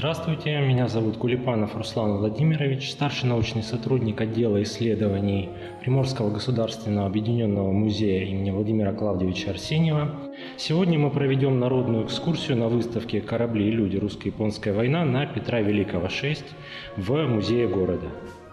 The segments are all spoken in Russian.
Здравствуйте, меня зовут Кулипанов Руслан Владимирович, старший научный сотрудник отдела исследований Приморского государственного объединенного музея имени Владимира Клавдевича Арсеньева. Сегодня мы проведем народную экскурсию на выставке «Корабли и люди. Русско-японская война» на Петра Великого 6 в музее города.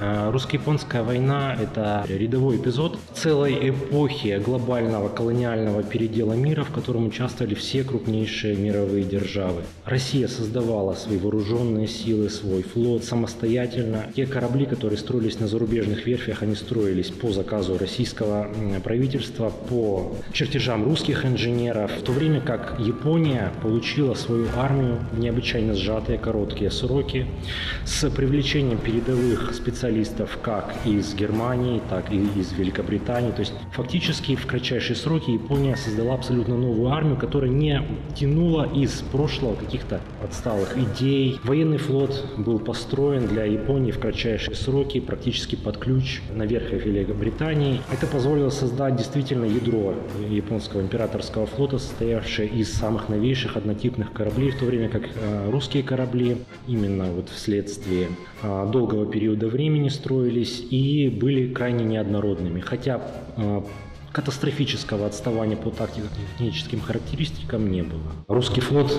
Э, русско-японская война – это рядовой эпизод целой эпохи глобального колониального передела мира, в котором участвовали все крупнейшие мировые державы. Россия создавала свои вооруженные силы, свой флот самостоятельно. Те корабли, которые строились на зарубежных верфях, они строились по заказу российского правительства, по чертежам русских инженеров, в то время как Япония получила свою армию в необычайно сжатые короткие сроки с привлечением передовых специалистов специалистов как из Германии, так и из Великобритании. То есть фактически в кратчайшие сроки Япония создала абсолютно новую армию, которая не тянула из прошлого каких-то отсталых идей. Военный флот был построен для Японии в кратчайшие сроки, практически под ключ на верхах Великобритании. Это позволило создать действительно ядро японского императорского флота, состоявшее из самых новейших однотипных кораблей, в то время как э, русские корабли именно вот вследствие э, долгого периода времени времени строились и были крайне неоднородными. Хотя э, катастрофического отставания по тактико-техническим характеристикам не было. Русский флот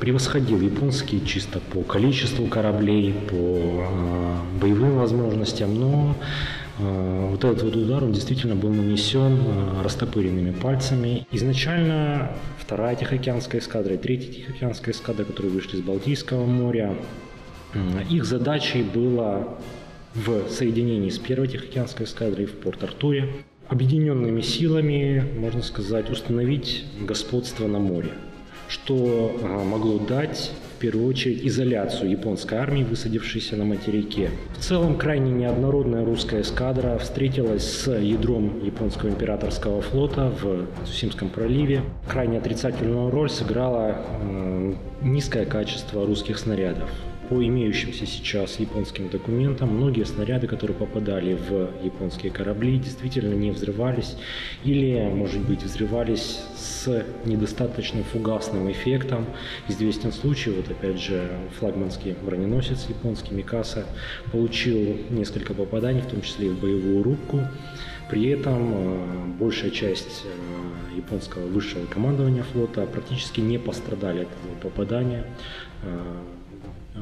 превосходил японский чисто по количеству кораблей, по э, боевым возможностям, но э, вот этот вот удар он действительно был нанесен растопыренными пальцами. Изначально вторая Тихоокеанская эскадра и третья Тихоокеанская эскадра, которые вышли из Балтийского моря, их задачей было в соединении с первой Тихоокеанской эскадрой в Порт-Артуре. Объединенными силами, можно сказать, установить господство на море, что а, могло дать в первую очередь изоляцию японской армии, высадившейся на материке. В целом, крайне неоднородная русская эскадра встретилась с ядром японского императорского флота в Сусимском проливе. Крайне отрицательную роль сыграло низкое качество русских снарядов по имеющимся сейчас японским документам, многие снаряды, которые попадали в японские корабли, действительно не взрывались или, может быть, взрывались с недостаточно фугасным эффектом. Известен случай, вот опять же, флагманский броненосец японский Микаса получил несколько попаданий, в том числе и в боевую рубку. При этом э, большая часть э, японского высшего командования флота практически не пострадали от этого попадания.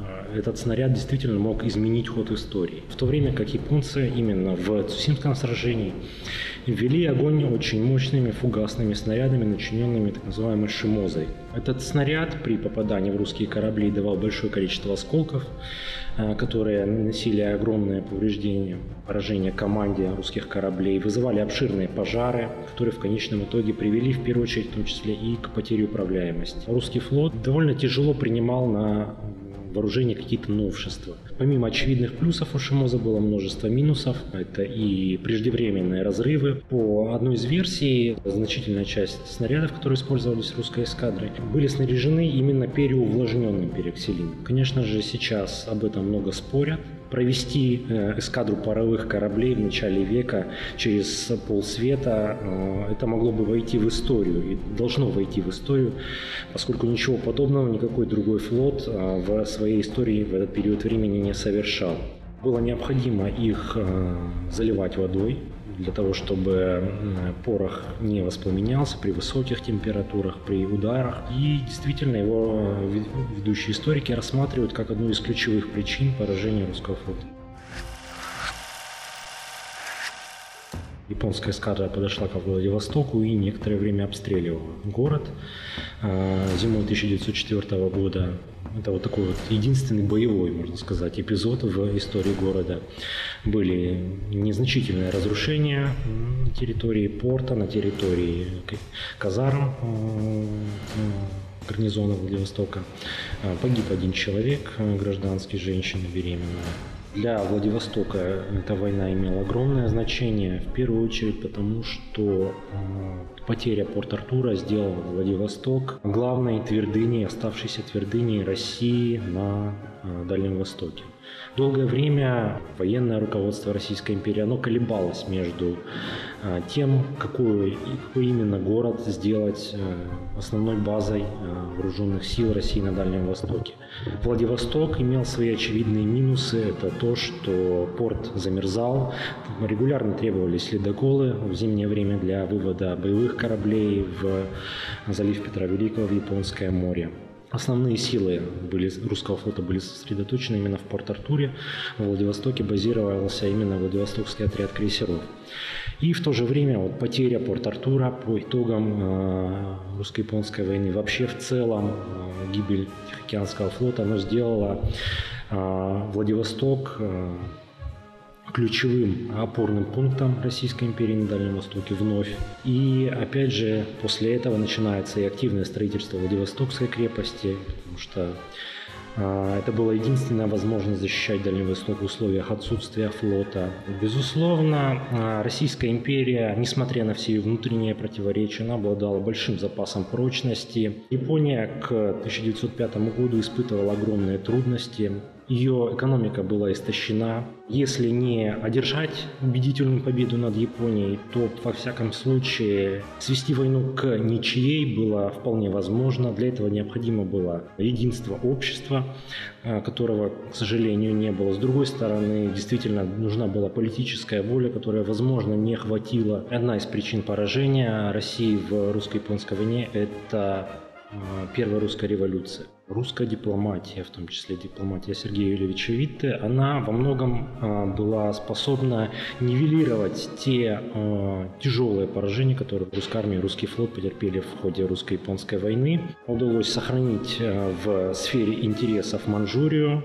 Э, этот снаряд действительно мог изменить ход истории. В то время как японцы именно в Цусимском сражении ввели огонь очень мощными фугасными снарядами, начиненными так называемой шимозой. Этот снаряд при попадании в русские корабли давал большое количество осколков, э, которые наносили огромное повреждение, поражение команде русских кораблей, вызывали обширные пожары, которые в конечном итоге привели в первую очередь в том числе и к потере управляемости. Русский флот довольно тяжело принимал на вооружения какие-то новшества. Помимо очевидных плюсов у Шимоза было множество минусов. Это и преждевременные разрывы. По одной из версий, значительная часть снарядов, которые использовались русской эскадрой, были снаряжены именно переувлажненным пероксилином. Конечно же, сейчас об этом много спорят провести э, эскадру паровых кораблей в начале века через полсвета, э, это могло бы войти в историю и должно войти в историю, поскольку ничего подобного никакой другой флот э, в своей истории в этот период времени не совершал. Было необходимо их заливать водой, для того, чтобы порох не воспламенялся при высоких температурах, при ударах. И действительно его ведущие историки рассматривают как одну из ключевых причин поражения русского флота. Японская эскадра подошла к Владивостоку и некоторое время обстреливала город. А, зимой 1904 года это вот такой вот единственный боевой, можно сказать, эпизод в истории города. Были незначительные разрушения на территории порта, на территории казарм гарнизона Владивостока. А, погиб один человек, гражданский, женщина беременная. Для Владивостока эта война имела огромное значение, в первую очередь потому, что э, потеря Порт-Артура сделала Владивосток главной твердыней, оставшейся твердыней России на э, Дальнем Востоке. Долгое время военное руководство Российской империи оно колебалось между тем, какой, какой именно город сделать основной базой вооруженных сил России на Дальнем Востоке. Владивосток имел свои очевидные минусы. Это то, что порт замерзал, регулярно требовались ледоколы в зимнее время для вывода боевых кораблей в залив Петра Великого в Японское море. Основные силы были, русского флота были сосредоточены именно в Порт-Артуре. В Владивостоке базировался именно Владивостокский отряд крейсеров. И в то же время вот, потеря Порт-Артура по итогам э, русско-японской войны, вообще в целом э, гибель Тихоокеанского флота, она сделала э, Владивосток э, ключевым опорным пунктом Российской империи на Дальнем Востоке вновь. И опять же, после этого начинается и активное строительство Владивостокской крепости, потому что а, это была единственная возможность защищать Дальний Восток в условиях отсутствия флота. Безусловно, а, Российская империя, несмотря на все ее внутренние противоречия, она обладала большим запасом прочности. Япония к 1905 году испытывала огромные трудности ее экономика была истощена. Если не одержать убедительную победу над Японией, то, во всяком случае, свести войну к ничьей было вполне возможно. Для этого необходимо было единство общества, э, которого, к сожалению, не было. С другой стороны, действительно нужна была политическая воля, которая, возможно, не хватило. Одна из причин поражения России в русско-японской войне – это э, Первая русская революция русская дипломатия, в том числе дипломатия Сергея Юрьевича Витте, она во многом а, была способна нивелировать те а, тяжелые поражения, которые русская армия и русский флот потерпели в ходе русско-японской войны. Удалось сохранить а, в сфере интересов Манчжурию,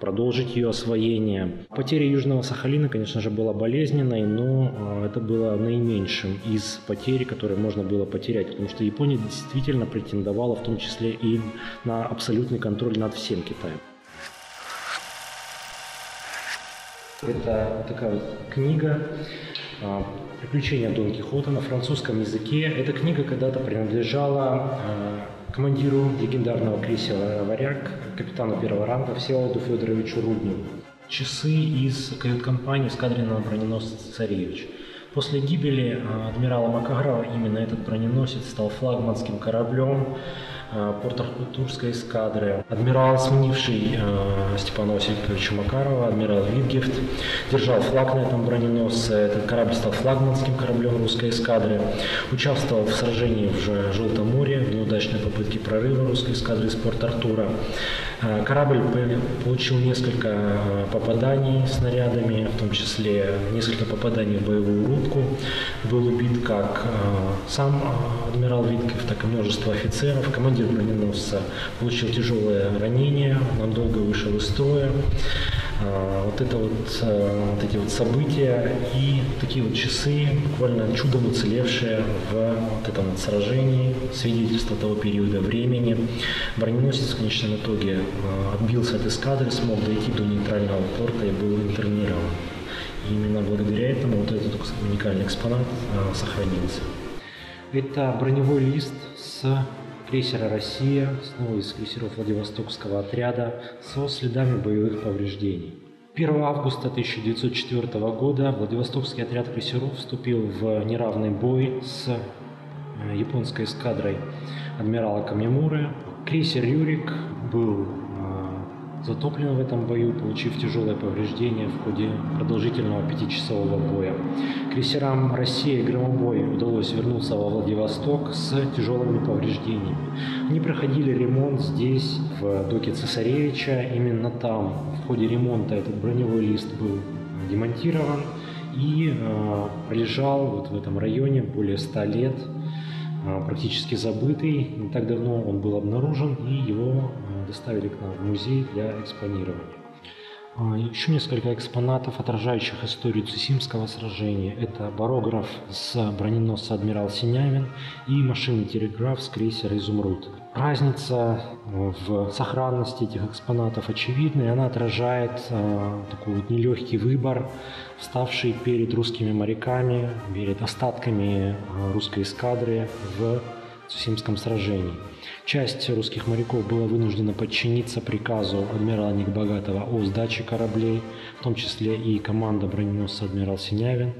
продолжить ее освоение. Потеря Южного Сахалина, конечно же, была болезненной, но это было наименьшим из потерь, которые можно было потерять, потому что Япония действительно претендовала в том числе и на абсолютный контроль над всем Китаем. Это такая вот книга а, «Приключения Дон Кихота» на французском языке. Эта книга когда-то принадлежала а, командиру легендарного крейсера «Варяг», капитану первого ранга Всеволоду Федоровичу Рудневу. Часы из кают-компании эскадренного броненосца «Царевич». После гибели а, адмирала Макарова именно этот броненосец стал флагманским кораблем порт-артурской эскадры. Адмирал, сменивший э, Степана Васильевича Макарова, адмирал Витгефт, держал флаг на этом броненосце. Этот корабль стал флагманским кораблем русской эскадры. Участвовал в сражении в Желтом море, в неудачной попытке прорыва русской эскадры из Порт-Артура. Э, корабль получил несколько э, попаданий снарядами, в том числе несколько попаданий в боевую рубку. Был убит как сам адмирал Витков, так и множество офицеров. Командир командир броненосца получил тяжелое ранение, он долго вышел из строя. А, вот это вот, а, вот эти вот события и такие вот часы, буквально чудом уцелевшие в вот этом вот сражении, свидетельство того периода времени. Броненосец в конечном итоге а, отбился от эскадры, смог дойти до нейтрального порта и был интернирован. И именно благодаря этому вот этот уникальный экспонат сохранился. Это броневой лист с крейсера «Россия», снова из крейсеров Владивостокского отряда, со следами боевых повреждений. 1 августа 1904 года Владивостокский отряд крейсеров вступил в неравный бой с э, японской эскадрой адмирала Камимуры. Крейсер «Юрик» был затоплен в этом бою, получив тяжелое повреждение в ходе продолжительного пятичасового боя. Крейсерам России Громобой удалось вернуться во Владивосток с тяжелыми повреждениями. Они проходили ремонт здесь, в доке Цесаревича. Именно там, в ходе ремонта, этот броневой лист был демонтирован и э, пролежал вот в этом районе более 100 лет, практически забытый. Не так давно он был обнаружен, и его доставили к нам в музей для экспонирования. А, еще несколько экспонатов, отражающих историю Цусимского сражения. Это барограф с броненосца «Адмирал Синявин» и машинный телеграф с крейсера «Изумруд». Разница э, в сохранности этих экспонатов очевидна, и она отражает э, такой вот нелегкий выбор, вставший перед русскими моряками, перед остатками э, русской эскадры в Цусимском сражении. Часть русских моряков была вынуждена подчиниться приказу адмирала Никбогатова о сдаче кораблей, в том числе и команда броненосца адмирал Синявин.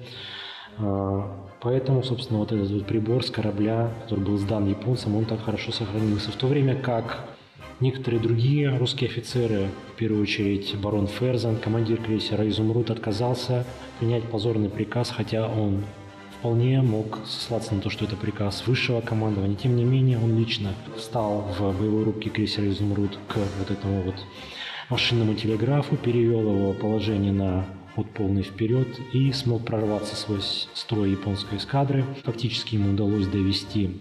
А, поэтому, собственно, вот этот вот прибор с корабля, который был сдан японцам, он так хорошо сохранился. В то время как некоторые другие русские офицеры, в первую очередь барон Ферзан, командир крейсера «Изумруд», отказался принять позорный приказ, хотя он вполне мог сослаться на то, что это приказ высшего командования. Тем не менее, он лично встал в боевой рубке крейсера «Изумруд» к вот этому вот машинному телеграфу, перевел его положение на ход полный вперед и смог прорваться сквозь строй японской эскадры. Фактически ему удалось довести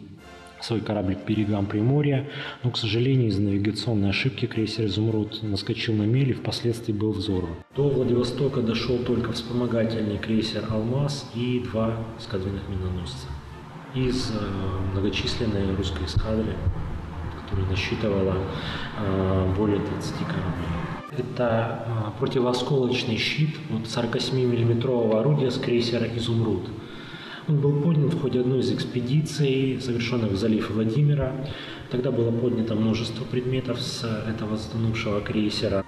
свой корабль к берегам Приморья, но, к сожалению, из-за навигационной ошибки крейсер «Изумруд» наскочил на мели и впоследствии был взорван. До Владивостока дошел только вспомогательный крейсер «Алмаз» и два эскадренных миноносца из э, многочисленной русской эскадры, которая насчитывала э, более 30 кораблей. Это э, противоосколочный щит от 47 миллиметрового орудия с крейсера «Изумруд». Он был поднят в ходе одной из экспедиций, совершенных в залив Владимира. Тогда было поднято множество предметов с этого затонувшего крейсера.